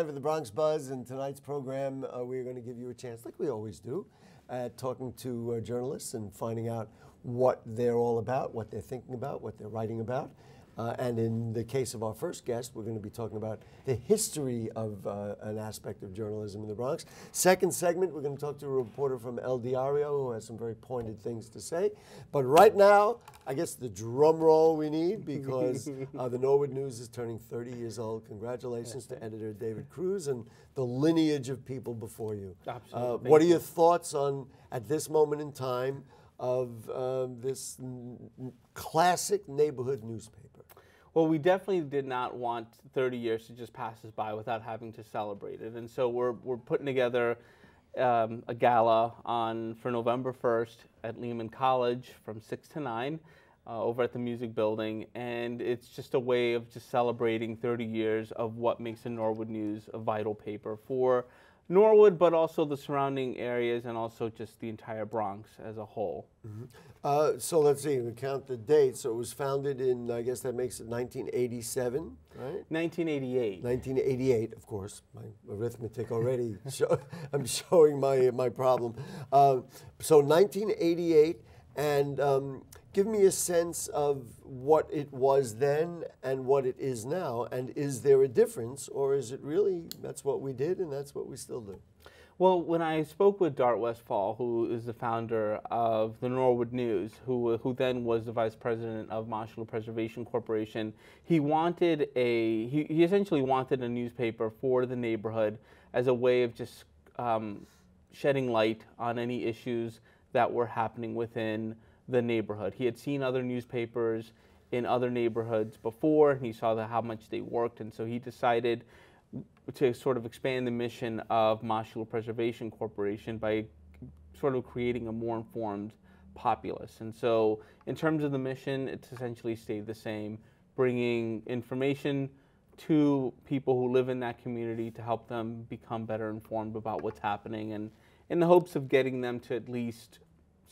Time for the Bronx Buzz, and tonight's program uh, we're going to give you a chance, like we always do, at talking to uh, journalists and finding out what they're all about, what they're thinking about, what they're writing about. Uh, and in the case of our first guest, we're going to be talking about the history of uh, an aspect of journalism in the Bronx. Second segment, we're going to talk to a reporter from El Diario who has some very pointed things to say. But right now, I guess the drum roll we need because uh, the Norwood News is turning 30 years old. Congratulations to editor David Cruz and the lineage of people before you. Absolutely. Uh, what are your thoughts on, at this moment in time, of um, this classic neighborhood newspaper? Well, we definitely did not want 30 years to just pass us by without having to celebrate it, and so we're we're putting together um, a gala on for November 1st at Lehman College from six to nine. Uh, over at the music building, and it's just a way of just celebrating 30 years of what makes the Norwood News a vital paper for Norwood, but also the surrounding areas and also just the entire Bronx as a whole. Uh, so let's see, we count the dates. So it was founded in, I guess that makes it 1987, right? 1988. 1988, of course. My arithmetic already, show, I'm showing my, my problem. Uh, so 1988, and um, give me a sense of what it was then and what it is now. And is there a difference, or is it really that's what we did and that's what we still do? Well, when I spoke with Dart Westphal, who is the founder of the Norwood News, who, who then was the vice president of Montclair Preservation Corporation, he wanted a he, he essentially wanted a newspaper for the neighborhood as a way of just um, shedding light on any issues that were happening within the neighborhood. He had seen other newspapers in other neighborhoods before, and he saw the, how much they worked, and so he decided to sort of expand the mission of Mosholu Preservation Corporation by sort of creating a more informed populace. And so, in terms of the mission, it's essentially stayed the same, bringing information to people who live in that community to help them become better informed about what's happening, and in the hopes of getting them to at least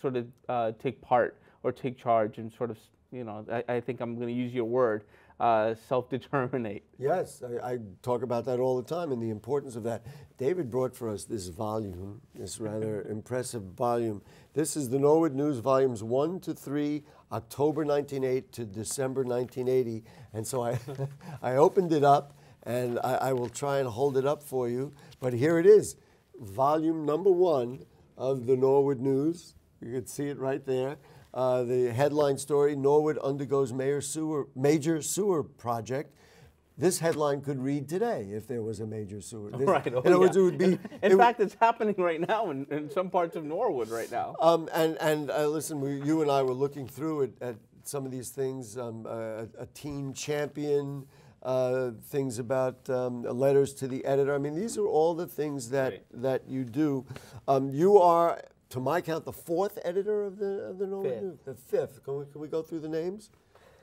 sort of uh, take part or take charge and sort of, you know, I, I think I'm going to use your word, uh, self-determinate. Yes, I, I talk about that all the time and the importance of that. David brought for us this volume, this rather impressive volume. This is the Norwood News volumes 1 to 3, October 1908 to December 1980. And so I, I opened it up and I, I will try and hold it up for you. But here it is, volume number one of the Norwood News. You can see it right there. Uh, the headline story Norwood undergoes mayor sewer, major sewer project. This headline could read today if there was a major sewer. This- Right. oh, in other words, yeah. it would be. In, in it fact, it's happening right now in, in some parts of Norwood right now. um, and and uh, listen, we, you and I were looking through it at some of these things. Um, uh, a, a teen champion, uh, things about um, letters to the editor. I mean, these are all the things that Right. that you do. Um, you are, to my count, the fourth editor of the of the Norwood Fifth. News. The fifth. Can we can we go through the names?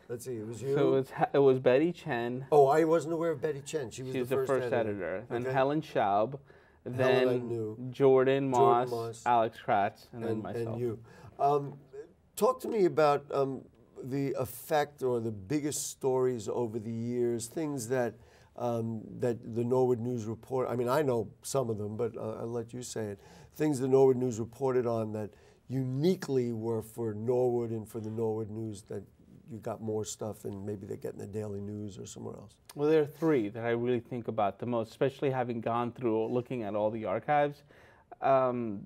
Let's see. It was you. So it was, it was Betty Chen. oh, I wasn't aware of Betty Chen. She was, She was the, the first, first editor. Then Okay. Helen Schaub. Then knew. Jordan Moss, Moss. Alex Kratz, and, then and, myself. and you. Um, talk to me about um, the effect or the biggest stories over the years, things that um, that the Norwood News report. I mean, I know some of them, but uh, I'll let you say it. Things the Norwood News reported on that uniquely were for Norwood and for the Norwood News that you got more stuff than maybe they get in the Daily News or somewhere else. Well, there are three that I really think about the most, especially having gone through looking at all the archives. Um,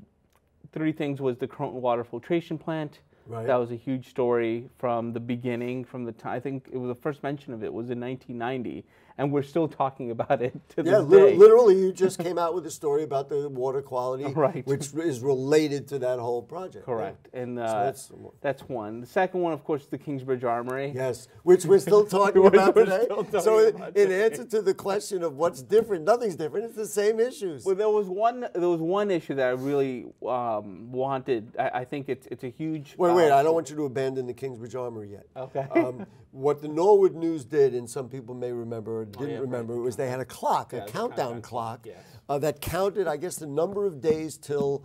three things was the Croton Water Filtration Plant, Right. That was a huge story from the beginning, from the time. I think it was the first mention of it was in 1990, and we're still talking about it to Yeah, this day. literally, you just came out with a story about the water quality, Right. which is related to that whole project. Correct, and uh, that's- that's one. The second one, of course, is the Kingsbridge Armory. Yes, which we're still talking about today. talking so, in- about in today. answer to the question of what's different, nothing's different. It's the same issues. Well, there was one. There was one issue that I really um, wanted. I, I think it's it's a huge. Wait, wait, uh, I don't want you to abandon the Kingsbridge Armory yet. Okay. Um, what the Norwood News did, and some people may remember didn't Oh, yeah, remember, was they had a clock, Yeah, a countdown countdown clock, clock, yes. uh, that counted, I guess, the number of days till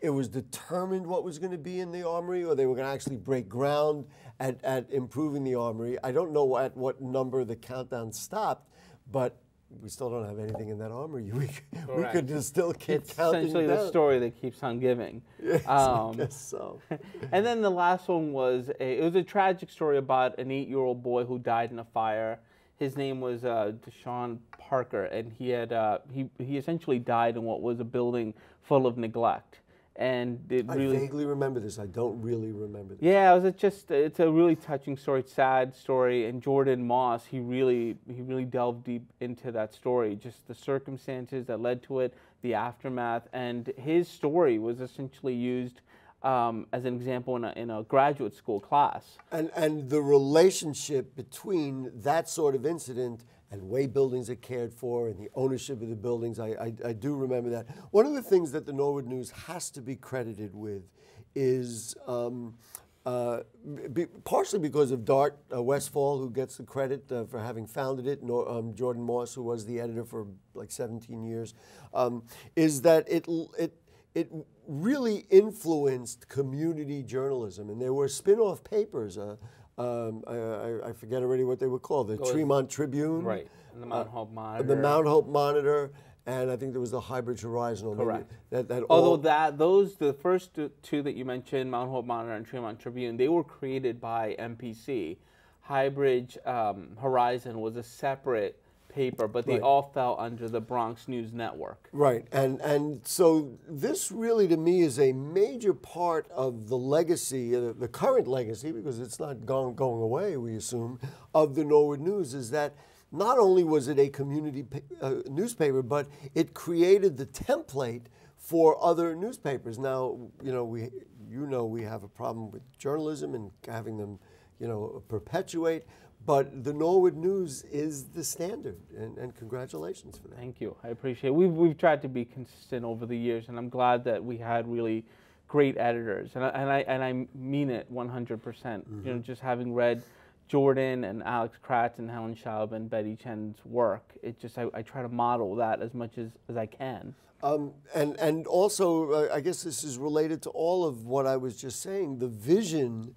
it was determined what was going to be in the armory, or they were going to actually break ground at, at improving the armory. I don't know at what number the countdown stopped, but we still don't have anything in that armory. We, we could just still keep It's counting essentially down. the story that keeps on giving. Yes, Um, I guess so. and then the last one was a, it was a tragic story about an eight-year-old boy who died in a fire. His name was uh, Deshaun Parker, and he had uh, he he essentially died in what was a building full of neglect, and it I really vaguely remember this. I don't really remember this. Yeah, it was just it's a really touching story, it's sad story, and Jordan Moss he really he really delved deep into that story, just the circumstances that led to it, the aftermath, and his story was essentially used um, as an example in a, in a graduate school class. And, and the relationship between that sort of incident and way buildings are cared for and the ownership of the buildings, I, I, I do remember that. One of the things that the Norwood News has to be credited with is um, uh, be, partially because of Dart uh, Westphal, who gets the credit uh, for having founded it, nor, um, Jordan Moss, who was the editor for like 17 years, um, is that it, it it really influenced community journalism, and there were spin-off papers. Uh, um, I, I- forget already what they were called. The was- Tremont Tribune, Right. And the Mount Hope Monitor. the Mount Hope Monitor, and I think there was the Highbridge Horizon. maybe Correct. That, that Although all, that those the first two- two that you mentioned, Mount Hope Monitor and Tremont Tribune, they were created by MPC. Highbridge um, Horizon was a separate paper, but they Right. all fell under the Bronx News Network. Right, and and so this really to me is a major part of the legacy, uh, the current legacy, because it's not gone, going away. We assume of the Norwood News is that not only was it a community pa- uh, newspaper, but it created the template for other newspapers. Now, you know we you know we have a problem with journalism and having them, you know, perpetuate. But the Norwood News is the standard, and, and congratulations for that. Thank you. I appreciate it. We've, we've tried to be consistent over the years, and I'm glad that we had really great editors. And I, and I, and I mean it 100%. percent You know, just having read Jordan and Alex Kratz and Helen Schaub and Betty Chen's work, it just, I, I try to model that as much as, as I can. Um, and and also, uh, I guess this is related to all of what I was just saying. The vision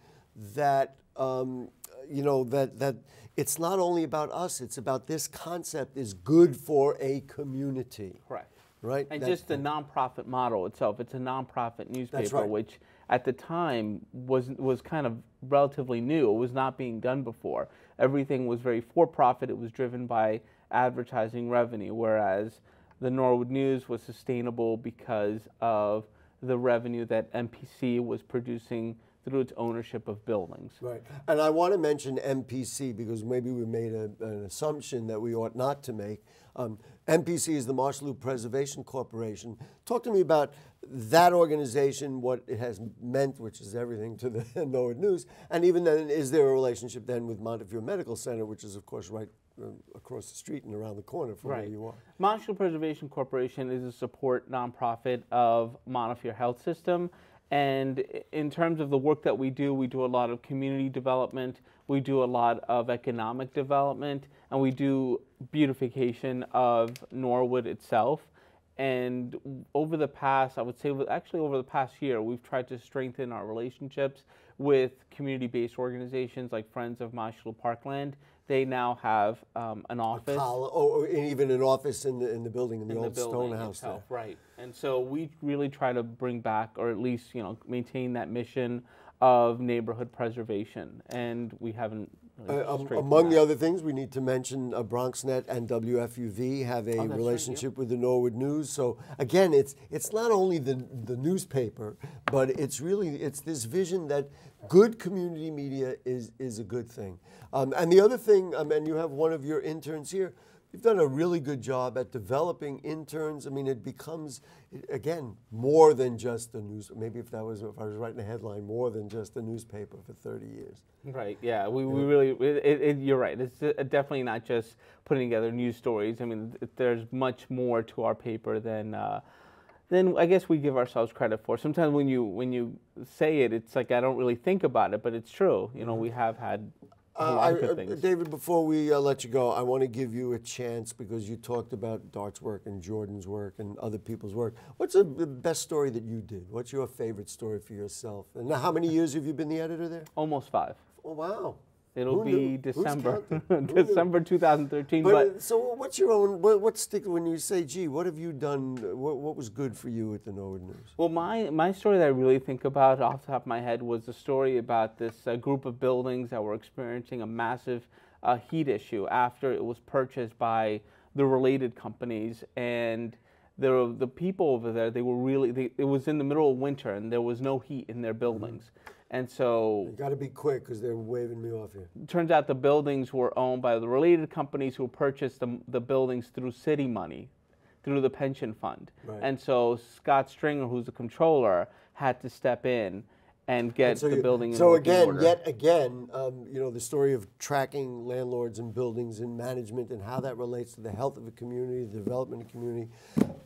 that um, you know that that it's not only about us; it's about this concept is good for a community, Correct. right? And That- just the nonprofit model itself, it's a nonprofit newspaper, right. which at the time was was kind of relatively new. It was not being done before. Everything was very for profit. It was driven by advertising revenue, whereas the Norwood News was sustainable because of the revenue that MPC was producing through its ownership of buildings. Right. And I want to mention MPC because maybe we made a, an assumption that we ought not to make. Um, MPC is the Mosholu Preservation Corporation. Talk to me about that organization, what it has meant, which is everything to the Norwood News, and even then, is there a relationship then with Montefiore Medical Center, which is, of course, right uh, across the street and around the corner from where you are? Monticello Preservation Corporation is a support nonprofit of Montefiore Health System. And in terms of the work that we do, we do a lot of community development, we do a lot of economic development, and we do beautification of Norwood itself. And over the past, I would say, actually over the past year, we've tried to strengthen our relationships with community-based organizations like Friends of Mosholu Parkland. They now have um, an office Col- or, or even an office in the, in the building, in the in old the stone house itself, right? And so we really try to bring back, or at least you know, maintain that mission of neighborhood preservation, and we haven't. Really Uh, um, among the other things, we need to mention uh, BronxNet and WFUV have a Oh, right, relationship with the Norwood News. So again, it's it's not only the the newspaper, but it's really it's this vision that good community media is is a good thing. Um, and the other thing, um, and you have one of your interns here. You've done a really good job at developing interns. I mean, it becomes again more than just a news. Maybe if that was if I was writing a headline, more than just a newspaper for 30 years. Right. Yeah. We, we really. It, it, you're right. It's uh, definitely not just putting together news stories. I mean, there's much more to our paper than. Uh, than I guess we give ourselves credit for. Sometimes when you when you say it, it's like I don't really think about it, but it's true. You know, we have had a Uh, lot I- of good uh, things. David, before we uh, let you go, I want to give you a chance because you talked about Dart's work and Jordan's work and other people's work. What's the the best story that you did? What's your favorite story for yourself? And how many years have you been the editor there? Almost five. Oh, wow. It'll Who be knew? December, counting? Who knew? December 2013. But, But, so, what's your own? What, what's stick when you say, "Gee, what have you done? What, what was good for you at the Norwood News?" well, my my story that I really think about off the top of my head was the story about this uh, group of buildings that were experiencing a massive uh, heat issue after it was purchased by the related companies and. The, the people over there, they were really, they, it was in the middle of winter and there was no heat in their buildings. And so You got to be quick because they're waving me off here. turns out the buildings were owned by the related companies who purchased the, the buildings through city money, through the pension fund. Right. And so Scott Stringer, who's the controller, had to step in and get And so the you- building in So again, order. yet again, um, you know, the story of tracking landlords and buildings and management and how that relates to the health of a community, the development of a community.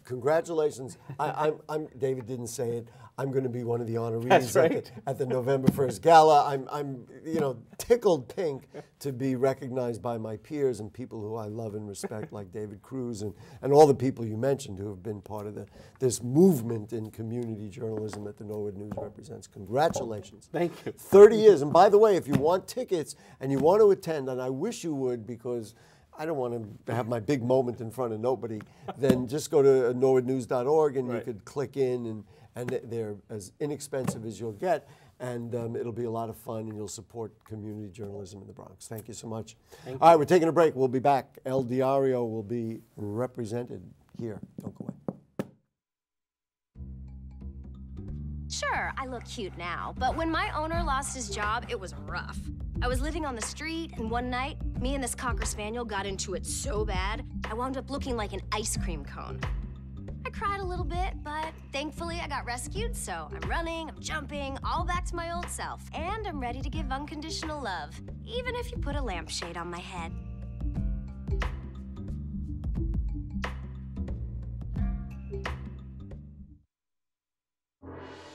Congratulations! I, I'm, I'm. David didn't say it. I'm going to be one of the honorees That's at, the, at the November 1st gala. I'm, I'm, you know, tickled pink to be recognized by my peers and people who I love and respect, like David Cruz and, and all the people you mentioned who have been part of the, this movement in community journalism that the Norwood News represents. Congratulations. Thank you. 30 years. And by the way, if you want tickets and you want to attend, and I wish you would because I don't want to have my big moment in front of nobody, then just go to norwoodnews.org and you could click in, and, and they're as inexpensive as you'll get. And um, it'll be a lot of fun, and you'll support community journalism in the Bronx. Thank you so much. All right, we're taking a break. We'll be back. El Diario will be represented here. Don't go away. Sure, I look cute now, but when my owner lost his job, it was rough. I was living on the street, and one night, me and this Cocker Spaniel got into it so bad, I wound up looking like an ice cream cone. I cried a little bit, but thankfully I got rescued, so I'm running, I'm jumping, all back to my old self, and I'm ready to give unconditional love, even if you put a lampshade on my head.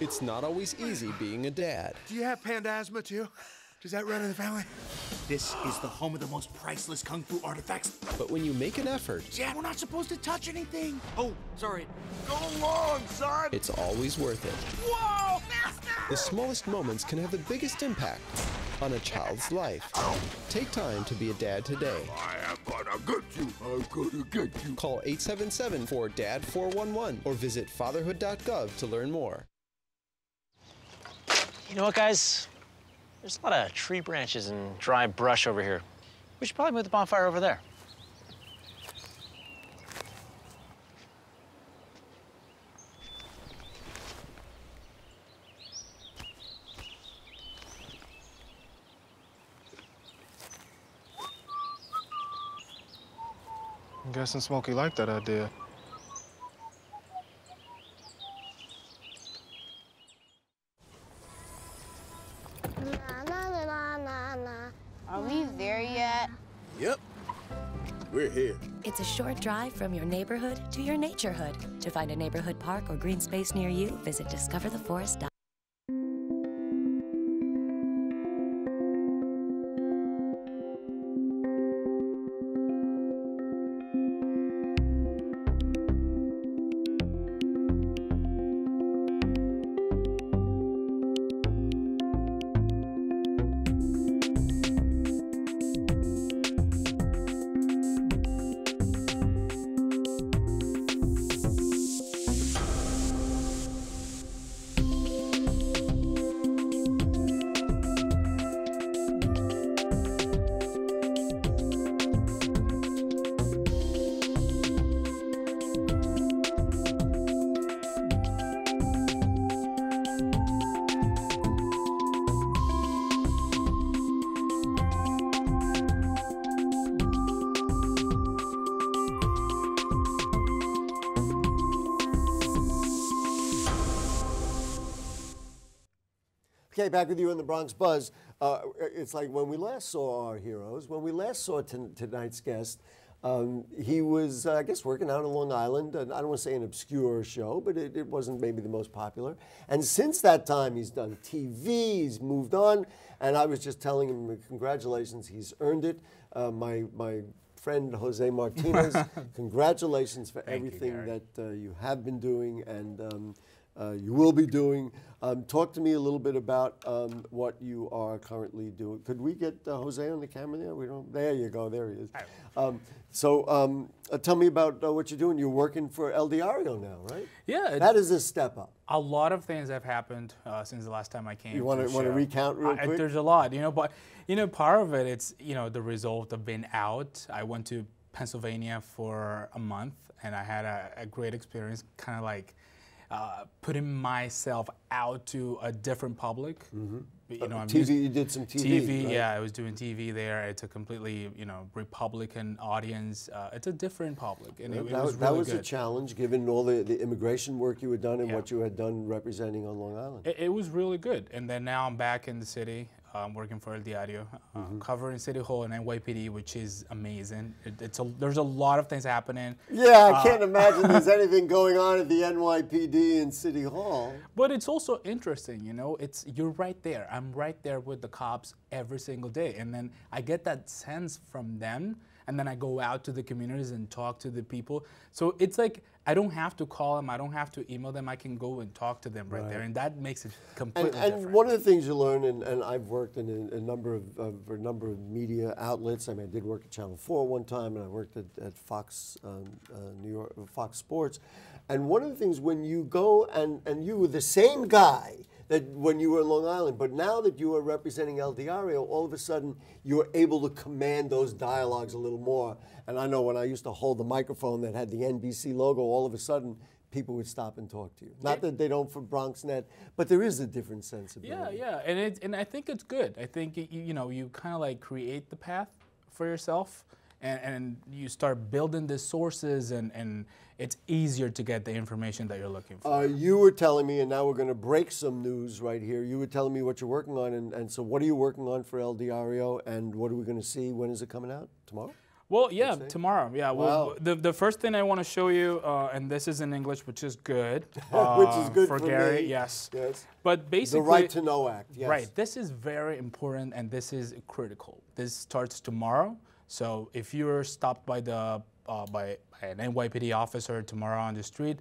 It's not always easy being a dad. Do you have panda asthma too? Does that run in the family? This is the home of the most priceless kung fu artifacts. But when you make an effort, Dad, we're not supposed to touch anything. Oh, sorry. Go along, son. it's always worth it. Whoa, master! The smallest moments can have the biggest impact on a child's life. Take time to be a dad today. I am gonna get you. I'm gonna get you. Call 877 4 DAD 411 or visit fatherhood.gov to learn more. You know what, guys? There's a lot of tree branches and dry brush over here. We should probably move the bonfire over there. I'm guessing Smokey liked that idea. Drive from your neighborhood to your naturehood. To find a neighborhood park or green space near you, visit discovertheforest.com. back with you in the Bronx Buzz. Uh, it's like when we last saw our heroes, when we last saw tonight's guest, um, he was, uh, I guess, working out on Long Island. And I don't want to say an obscure show, but it, it wasn't maybe the most popular. And since that time, he's done TV, he's moved on. And I was just telling him, congratulations, he's earned it. Uh, my, my friend Jose Martinez, congratulations for Thank everything Gary. that uh, you have been doing and um, uh, you will be doing. Um, talk to me a little bit about um, what you are currently doing. Could we get uh, Jose on the camera there? We don't. There you go. There he is. Um, so um, uh, tell me about uh, what you're doing. You're working for El Diario now, right? Yeah, That is a step up. a lot of things have happened uh, since the last time I came. You wanna- wanna recount real I- quick? There's a lot, you know, but you know, part of it, it's you know the result of being out. I went to Pennsylvania for a month, and I had a, a great experience, kind of like. Uh, putting myself out to a different public, you know, Uh, I'm TV, used- you did some TV, right? yeah, I was doing TV there. It's a completely, you know, Republican audience. Uh, it's a different public, and it, it that was that was good. a challenge, given all the, the immigration work you had done and what you had done representing on Long Island. It, it was really good. And then now I'm back in the city. I'm working for El Diario, uh, Mm-hmm. covering City Hall and NYPD, which is amazing. It, it's a, there's a lot of things happening. Yeah, I Uh, can't imagine there's anything going on at the NYPD in City Hall. But it's also interesting, you know. It's you're right there. I'm right there with the cops every single day, and then I get that sense from them, and then I go out to the communities and talk to the people. So it's like I don't have to call them, I don't have to email them. I can go and talk to them right, there, and that makes it And, completely and different. one of the things you learn, and, and I've worked in a, a number of, of a number of media outlets. I mean, I did work at Channel Four one time, and I worked at, at Fox um, uh, New York, Fox Sports. And one of the things when you go and and you were the same guy that when you were in Long Island, but now that you are representing El Diario, all of a sudden you're able to command those dialogues a little more. And I know when I used to hold the microphone that had the NBC logo, all of a sudden people would stop and talk to you. Not that they don't for BronxNet, but there is a different sensibility. Yeah, yeah, and it, and I think it's good. I think you, you know you kind of like create the path for yourself, and, and you start building the sources, and, and it's easier to get the information that you're looking for. Uh, you were telling me, and now we're going to break some news right here. You were telling me what you're working on, and, and so what are you working on for El Diario, and what are we going to see? When is it coming out? Tomorrow? Well, yeah, tomorrow. Yeah. Well, Wow. the, the first thing I want to show you, uh, and this is in English, which is good. Which is uh, good for, for Gary. me. Yes. Yes. But basically, the Right to Know Act. Yes. Right. This is very important and this is critical. This starts tomorrow. So if you're stopped by the uh, by, an NYPD officer tomorrow on the street,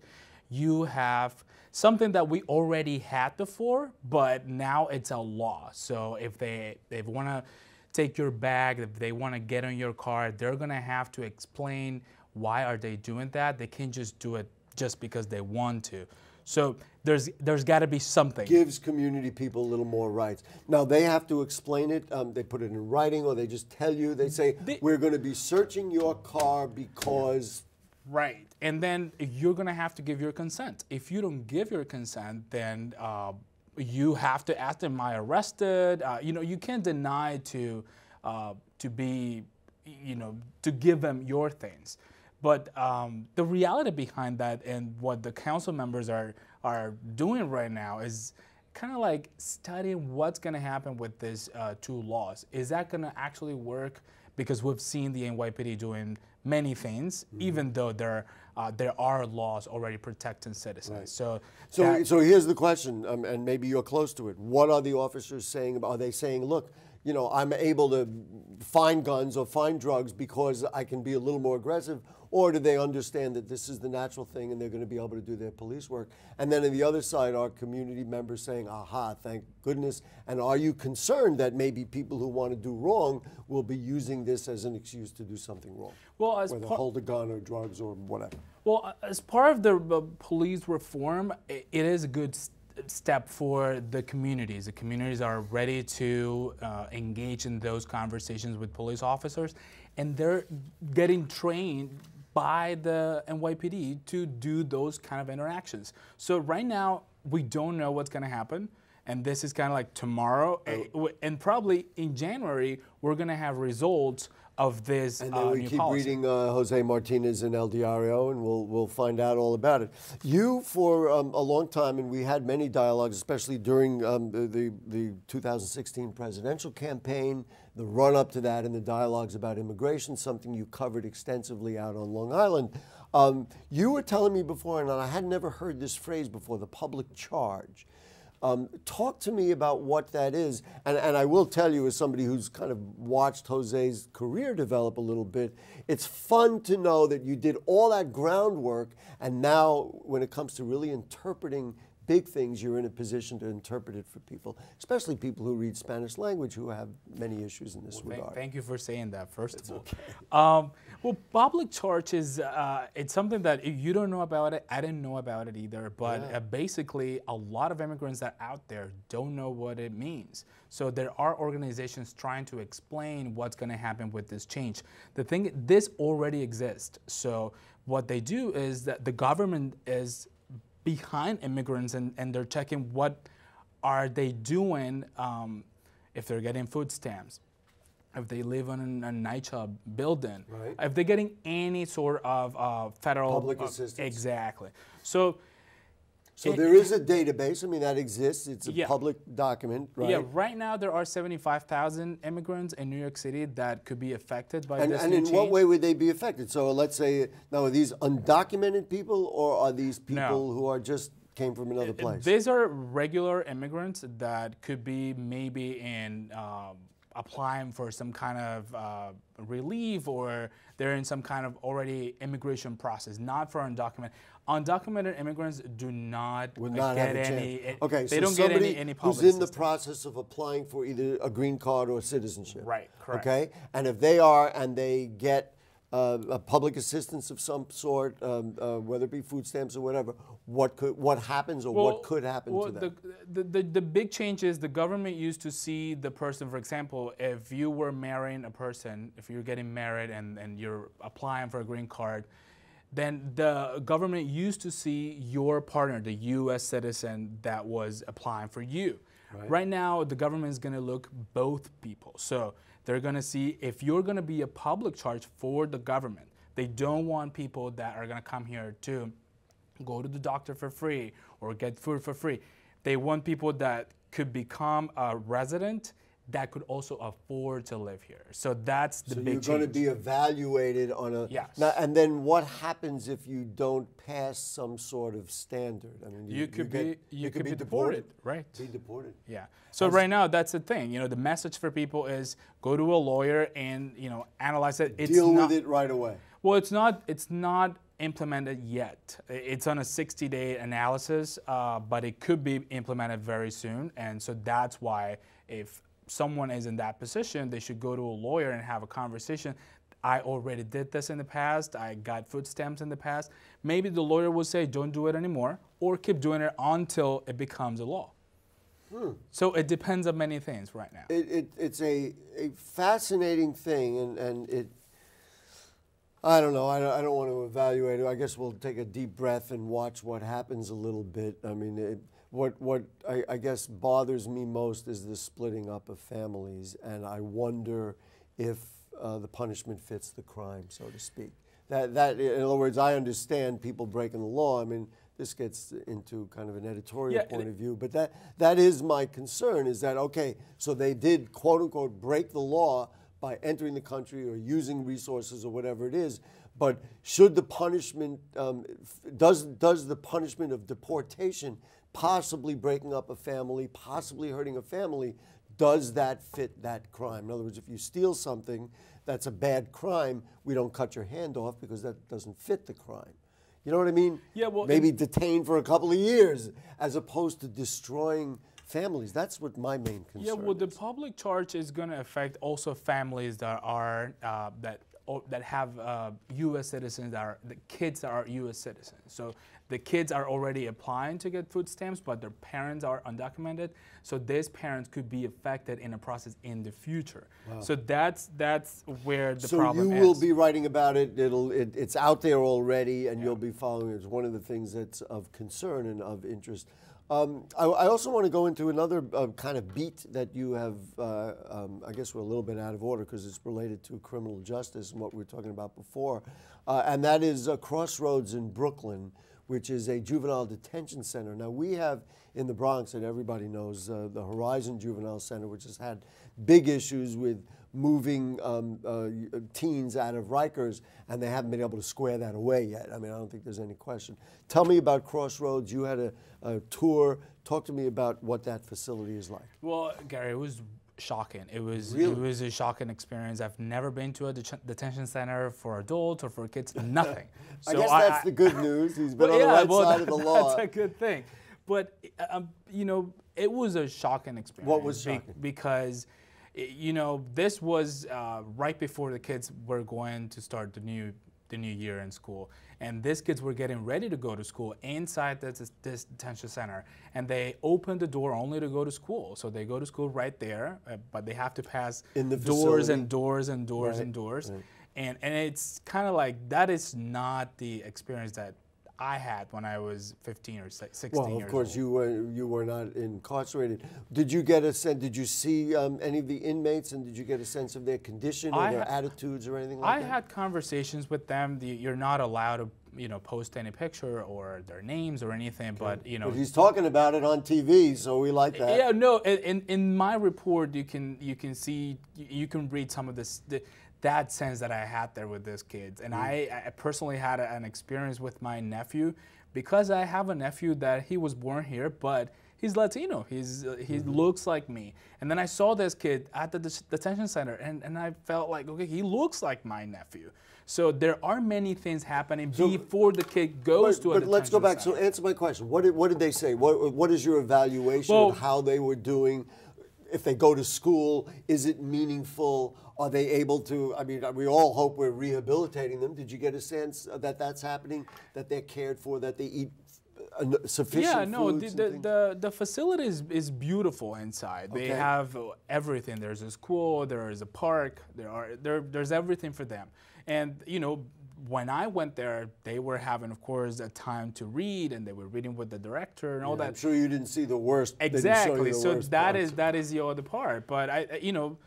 you have something that we already had before, but now it's a law. So if they they want to take your bag, if they want to get on your car, they're gonna have to explain why are they doing that. They can't just do it just because they want to. So there's there's got to be something. Gives community people a little more rights. Now they have to explain it. Um, they put it in writing, or they just tell you. They say we're going to be searching your car because. Right. And then you're going to have to give your consent. If you don't give your consent, then uh, you have to ask them, am I arrested? Uh, you know, you can't deny to, uh, to be, you know, to give them your things. But um, the reality behind that and what the council members are, are doing right now is kind of like studying what's going to happen with these uh, two laws. Is that going to actually work? Because we've seen the NYPD doing many things, even though there uh, there are laws already protecting citizens. So, So, that- so here's the question, um, and maybe you're close to it. What are the officers saying? About, are they saying, look, you know, I'm able to find guns or find drugs because I can be a little more aggressive, or do they understand that this is the natural thing and they're going to be able to do their police work? And then on the other side are community members saying, aha, thank goodness. And are you concerned that maybe people who want to do wrong will be using this as an excuse to do something wrong? Well, as whether hold a gun or drugs or whatever. Well, as part of the uh, police reform, it is a good step for the communities. The communities are ready to uh, engage in those conversations with police officers, and they're getting trained by the NYPD to do those kind of interactions. So right now, we don't know what's going to happen. And this is kind of like tomorrow, eh, w- and probably in January, we're gonna have results of this And uh, then we new keep policy. reading uh, Jose Martinez in El Diario, and we'll we'll find out all about it. You, for um, a long time, and we had many dialogues, especially during um, the, the the 2016 presidential campaign, the run up to that, and the dialogues about immigration, something you covered extensively out on Long Island. Um, you were telling me before, and I had never heard this phrase before, the public charge. Um, talk to me about what that is. And, and I will tell you, as somebody who's kind of watched Jose's career develop a little bit, it's fun to know that you did all that groundwork, and now when it comes to really interpreting big things, you're in a position to interpret it for people, especially people who read Spanish language who have many issues in this Thank, regard. thank you for saying that, first of all. Um, well, public charge is uh, it's something that if you don't know about it. I didn't know about it either. But Yeah. uh, basically, a lot of immigrants that are out there don't know what it means. So there are organizations trying to explain what's going to happen with this change. The thing, this already exists. So what they do is that the government is behind immigrants and, and they're checking what are they doing um, if they're getting food stamps if they live in a NYCHA building, Right. if they're getting any sort of uh, federal Public uh, assistance. exactly. So, So it- there is a database. I mean, that exists. It's a Yeah. public document, right? yeah, right now there are 75,000 immigrants in New York City that could be affected by And, this and in change. what way would they be affected? So let's say now are these undocumented people or are these people who are just came from another place? These are regular immigrants that could be maybe in um, applying for some kind of uh, relief or they're in some kind of already immigration process, not for undocumented. Undocumented immigrants do not, Would not get any. it- Okay, they so don't get any, any who's in the process of applying for either a green card or citizenship. Right, correct. Okay, and if they are and they get uh, a public assistance of some sort, um, uh, whether it be food stamps or whatever, what could what happens or what could happen well, to them? The, the, the, the big change is the government used to see the person, for example, if you were marrying a person, if you're getting married and, and you're applying for a green card, then the government used to see your partner, the US citizen that was applying for you. Right, now, the government is going to look both people. So they're going to see if you're going to be a public charge for the government. They don't want people that are going to come here to go to the doctor for free or get food for free. They want people that could become a resident that could also afford to live here. So that's the so big you're going to be evaluated on a Yes. Now, and then what happens if you don't pass some sort of standard? I mean, You could get- be- you could be deported, right. Be deported. Yeah. So right now, that's the thing. You know, the message for people is go to a lawyer and you know analyze it. It's Deal not, with it right away. Well, it's not. It's not implemented yet. It's on a 60-day analysis, uh, but it could be implemented very soon. And so that's why, if someone is in that position, they should go to a lawyer and have a conversation. I already did this in the past. I got food stamps in the past. Maybe the lawyer will say, "Don't do it anymore," or keep doing it until it becomes a law. Hmm. So it depends on many things right now. It, it, it's a, a fascinating thing, and, and it. I don't know. I don't, I don't want to evaluate it. I guess we'll take a deep breath and watch what happens a little bit. I mean, it, what what I, I guess bothers me most is the splitting up of families, and I wonder if uh, the punishment fits the crime, so to speak. That that in other words, I understand people breaking the law. I mean, this gets into kind of an editorial Yeah, point of view, but that that is my concern. Is that okay? So they did quote unquote break the law by entering the country or using resources or whatever it is. But should the punishment um, does does the punishment of deportation, possibly breaking up a family, possibly hurting a family, does that fit that crime? In other words, if you steal something that's a bad crime, we don't cut your hand off because that doesn't fit the crime. You know what I mean? Yeah, well, maybe in- detained for a couple of years as opposed to destroying families. That's what my main concern. Yeah, well, the is. public charge is going to affect also families that are uh, that or, that have uh, U.S. citizens that are the kids that are U.S. citizens. So the kids are already applying to get food stamps, but their parents are undocumented. So these parents could be affected in a process in the future. So that's that's where the so problem you is. will be writing about it. It'll it, it's out there already, and you'll be following it. It's one of the things that's of concern and of interest. Um, I, I, also want to go into another uh, kind of beat that you have. Uh, um, I guess we're a little bit out of order because it's related to criminal justice and what we were talking about before, uh, and that is Crossroads in Brooklyn, which is a juvenile detention center. Now we have in the Bronx, and everybody knows uh, the Horizon Juvenile Center, which has had big issues with moving um, uh, teens out of Rikers, and they haven't been able to square that away yet. I mean, I don't think there's any question. Tell me about Crossroads. You had a, a tour. Talk to me about what that facility is like. Well, Gary, it was shocking. It was really? it was a shocking experience. I've never been to a det detention center for adults or for kids. Nothing. so I guess that's I, the good news. He's been on yeah, the right well, side that, of the law. That's a good thing. But um, you know, it was a shocking experience. What was shocking? Be because you know, this was uh, right before the kids were going to start the new the new year in school, and these kids were getting ready to go to school inside this, this detention center, and they opened the door only to go to school. So they go to school right there, uh, but they have to pass in the doors facility. and doors and doors right. and doors, right. and and it's kind of like that is not the experience that I had when I was 15 or 16 well, of course, old. you were you were not incarcerated. Did you get a sense? Did you see um, any of the inmates, and did you get a sense of their condition or I their attitudes or anything like I that? I had conversations with them. The, you're not allowed to, you know, post any picture or their names or anything. But you know, But he's talking about it on TV, so we like that. yeah, no. In in my report, you can you can see you can read some of this. The, that sense that I had there with these kids, and Mm. I, I personally had a, an experience with my nephew because I have a nephew that he was born here, but he's Latino. He's uh, he Mm-hmm. looks like me. And then I saw this kid at the det- detention center, and, and I felt like, okay, he looks like my nephew. So there are many things happening So- before the kid goes but, to a but let's go back. center. So answer my question. What did, what did they say? What, what is your evaluation Well- of how they were doing? If they go to school, is it meaningful? Are they able to? I mean, we all hope we're rehabilitating them. Did you get a sense that that's happening? That they're cared for? That they eat sufficient yeah, no, the, the, the, the facility is, is beautiful inside. They have everything. There's a school, there is a park, there are there, there's everything for them. And you know, when I went there, they were having, of course, a time to read, and they were reading with the director and all Yeah, that. I'm sure you didn't see the worst. they didn't show you Exactly. the So worst that is that is the other part. But I, I- you know,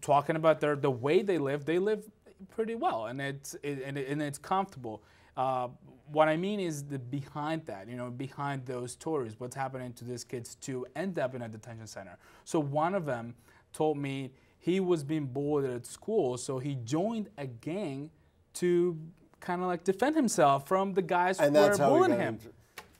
talking about their the way they live, they live pretty well, and it's it, and, it, and it's comfortable. Uh, what I mean is the behind that, you know, behind those stories, what's happening to these kids to end up in a detention center. So one of them told me he was being bullied at school, so he joined a gang to kind of like defend himself from the guys and who were bullying him. into-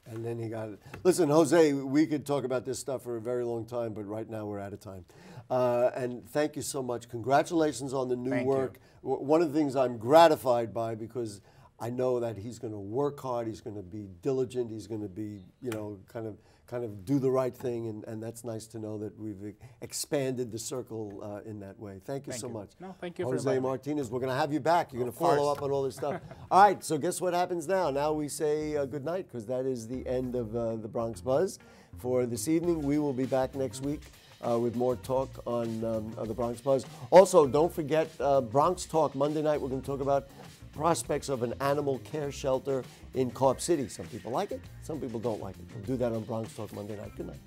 And then he got it. Listen, Jose, we could talk about this stuff for a very long time, but right now we're out of time. Uh, and thank you so much. Congratulations on the new Thank work. W- One of the things I'm gratified by because I know that he's going to work hard. He's going to be diligent. He's going to be, you know, kind of kind of do the right thing, and, and that's nice to know that we've expanded the circle uh, in that way. Thank you Thank so you. much. No, thank you for Jose me. Martinez. We're going to have you back. You're going to follow up on all this stuff. all right. So guess what happens now? Now we say uh, good night because that is the end of uh, the Bronx Buzz for this evening. We will be back next week. Uh, with more talk on um, the Bronx Buzz. Also, don't forget uh, Bronx Talk Monday night. We're going to talk about prospects of an animal care shelter in Co-op City. Some people like it, some people don't like it. We'll do that on Bronx Talk Monday night. Good night.